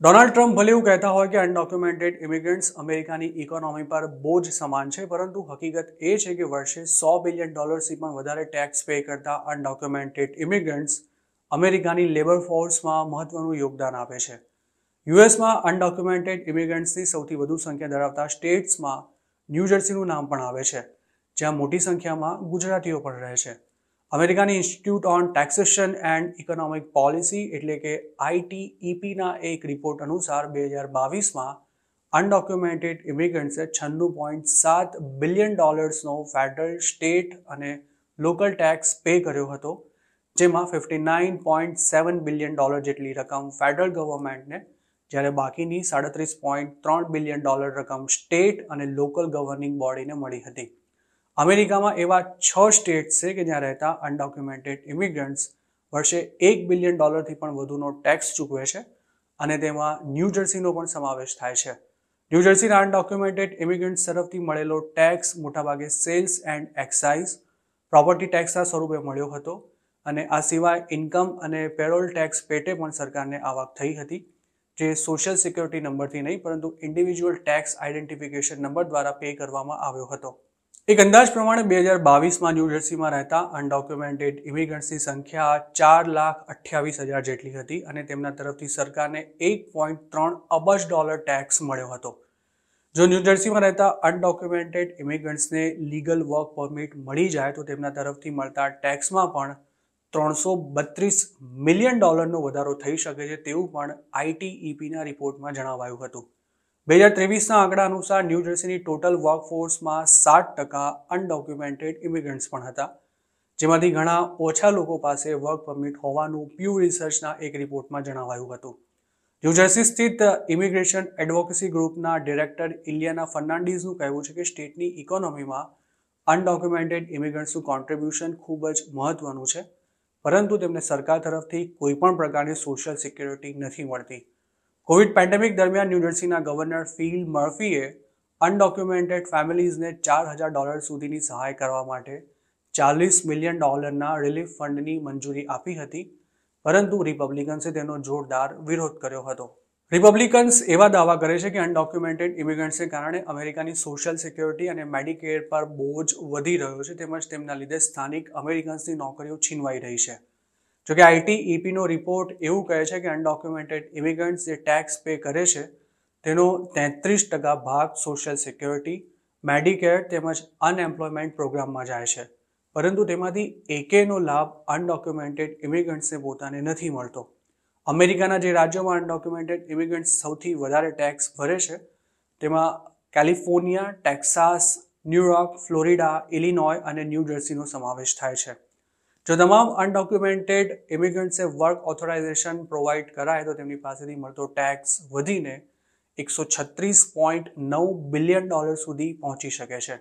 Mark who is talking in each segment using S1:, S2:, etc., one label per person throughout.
S1: Donald Trump ભલે એવું કહેતા હોય કે અનડોક્યુમેન્ટેડ ઇમિગ્રન્ટ્સ અમેરિકાની ઇકોનોમી પર બોજ સમાન છે, પરંતુ હકીકત એ છે કે વર્ષે સો બિલિયન ડોલર્સથી પણ વધારે ટેક્સ પે કરતા અનડોક્યુમેન્ટેડ ઇમિગ્રન્ટ્સ અમેરિકાની લેબર ફોર્સમાં મહત્વનું યોગદાન આપે છે. યુએસમાં અનડોક્યુમેન્ટેડ ઇમિગ્રન્ટ્સની સૌથી વધુ સંખ્યા ધરાવતા સ્ટેટ્સમાં ન્યૂજર્સીનું નામ પણ આવે છે, જ્યાં મોટી સંખ્યામાં ગુજરાતીઓ પણ રહે છે. અમેરિકાની Institute on Taxation and Economic Policy એટલે કે આઈટીઈપીના એક રિપોર્ટ અનુસાર બે હજાર બાવીસમાં અનડોક્યુમેન્ટેડ ઇમિગ્રન્ટ્સે છન્નું પોઈન્ટ સાત બિલિયન ડોલર્સનો ફેડરલ, સ્ટેટ અને લોકલ ટેક્સ પે કર્યો હતો, જેમાં fifty nine point seven billion dollar જેટલી રકમ ફેડરલ ગવર્મેન્ટને, જ્યારે બાકીની સાડત્રીસ પોઈન્ટ ત્રણ બિલિયન ડોલર રકમ સ્ટેટ અને લોકલ ગવર્નિંગ બોડીને મળી હતી. અમેરિકામાં એવા છ સ્ટેટ છે કે જ્યાં રહેતા અનડોક્યુમેન્ટેડ ઇમિગ્રન્ટ્સ વર્ષે એક બિલિયન ડોલરથી પણ વધુનો ટેક્સ ચૂકવે છે અને તેમાં ન્યૂ જર્સીનો પણ સમાવેશ થાય છે. ન્યૂ જર્સીના અનડોક્યુમેન્ટેડ ઇમિગ્રન્ટ્સ તરફથી મળેલો ટેક્સ મોટાભાગે સેલ્સ એન્ડ એક્સાઇઝ પ્રોપર્ટી ટેક્સના સ્વરૂપે મળ્યો હતો અને આ સિવાય ઇન્કમ અને પેરોલ ટેક્સ પેટે પણ સરકારને આવક થઈ હતી, જે સોશિયલ સિક્યોરિટી નંબરથી નહીં પરંતુ ઇન્ડિવિજ્યુઅલ ટેક્સ આઇડેન્ટિફિકેશન નંબર દ્વારા પે કરવામાં આવ્યો હતો. એક અંદાજ પ્રમાણે બે હજાર બાવીસમાં ન્યૂજર્સીમાં રહેતા અનડોક્યુમેન્ટેડ ઇમિગ્રન્ટ્સની સંખ્યા ચાર લાખ અઠ્યાવીસ હજાર જેટલી હતી અને તેમના તરફથી સરકારને એક પોઈન્ટ ત્રણ અબજ ડોલર ટેક્સ મળ્યો હતો. જો ન્યૂજર્સીમાં રહેતા અનડોક્યુમેન્ટેડ ઇમિગ્રન્ટ્સને લીગલ વર્ક પરમિટ મળી જાય તો તેમના તરફથી મળતા ટેક્સમાં પણ ત્રણસો બત્રીસ મિલિયન ડોલરનો વધારો થઈ શકે છે તેવું પણ આઈટીઈપીના રિપોર્ટમાં જણાવાયું હતું. બે હજાર ત્રેવીસના આંકડા અનુસાર ન્યૂ જર્સીની ટોટલ વર્કફોર્સમાં સાત ટકા અનડોક્યુમેન્ટેડ ઇમિગ્રન્ટ્સ પણ હતા. જેમાંથી ઘણા ઓછા લોકો પાસે વર્ક પરમિટ હોવાનું પ્યુ રિસર્ચના એક રિપોર્ટમાં જણાવાયું હતું. ન્યૂજર્સી સ્થિત ઇમિગ્રેશન એડવોકેસી ગ્રુપના ડિરેક્ટર ઇલિયાના ફર્નાન્ડીઝનું કહેવું છે કે સ્ટેટની ઇકોનોમીમાં અનડોક્યુમેન્ટેડ ઇમિગ્રન્ટ્સનું કોન્ટ્રીબ્યુશન ખૂબ જ મહત્વનું છે, પરંતુ તેમને સરકાર તરફથી કોઈપણ પ્રકારની સોશિયલ સિક્યોરિટી નથી મળતી. કોવિડ પેન્ડેમિક દરમિયાન ન્યૂજર્સીના ગવર્નર ફિલ મર્ફીએ અનડોક્યુમેન્ટેડ ફેમિલીઝને ચાર હજાર ડોલર સુધીની સહાય કરવા માટે ચાલીસ મિલિયન ડોલરના રિલીફ ફંડની મંજૂરી આપી હતી, પરંતુ રિપબ્લિકન્સે તેનો જોરદાર વિરોધ કર્યો હતો. રિપબ્લિકન્સ એવા દાવા કરે છે કે અનડોક્યુમેન્ટેડ ઇમિગ્રન્ટ્સને કારણે અમેરિકાની સોશિયલ સિક્યોરિટી અને મેડિકેર પર બોજ વધી રહ્યો છે, તેમજ તેમના લીધે સ્થાનિક અમેરિકન્સની નોકરીઓ છીનવાઈ રહી છે. જોકે આઈટી ઈપીનો રિપોર્ટ એવું કહે છે કે અનડોક્યુમેન્ટેડ ઇમિગ્રન્ટ્સ જે ટેક્સ પે કરે છે, તેનો તેત્રીસ ટકા ભાગ સોશિયલ સિક્યોરિટી, મેડિકેર તેમજ અનએમ્પ્લોયમેન્ટ પ્રોગ્રામમાં જાય છે. પરંતુ તેમાંથી એકેનો લાભ અનડોક્યુમેન્ટેડ ઇમિગ્રન્ટ્સને પોતાને નથી મળતો. અમેરિકાના જે રાજ્યોમાં અનડોક્યુમેન્ટેડ ઇમિગ્રન્ટ્સ સૌથી વધારે ટેક્સ ભરે છે, તેમાં California, Texas New York Florida, Illinois અને ન્યૂ જર્સીનો સમાવેશ થાય છે. જો તમામ અનડોક્યુમેન્ટેડ ઇમિગ્રન્ટ્સે વર્ક ઓથોરાઇઝેશન પ્રોવાઈડ કરાય તો તેમની પાસેથી મળતો ટેક્સ વધીને એકસો છત્રીસ પોઈન્ટ નવ બિલિયન ડોલર સુધી પહોંચી શકે છે.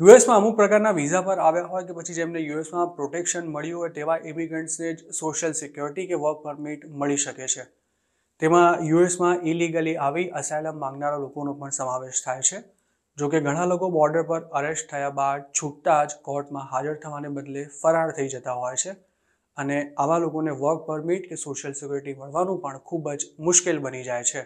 S1: યુએસમાં અમુક પ્રકારના વિઝા પર આવ્યા હોય કે પછી જેમને યુએસમાં પ્રોટેક્શન મળ્યું હોય તેવા ઇમિગ્રન્ટ્સને જ સોશિયલ સિક્યોરિટી કે વર્ક પરમિટ મળી શકે છે. તેમાં યુએસમાં ઇલીગલી આવી અસાયલમ માંગનારા લોકોનો પણ સમાવેશ થાય છે. જોકે ઘણા લોકો બોર્ડર પર અરેસ્ટ થયા બાદ છૂટતા જ કોર્ટમાં હાજર થવાને બદલે ફરાર થઈ જતા હોય છે. અને આવા લોકોને વર્ક પરમિટ કે સોશિયલ સિક્યુરિટી મળવાનું પણ ખૂબ જ મુશ્કેલ બની જાય છે.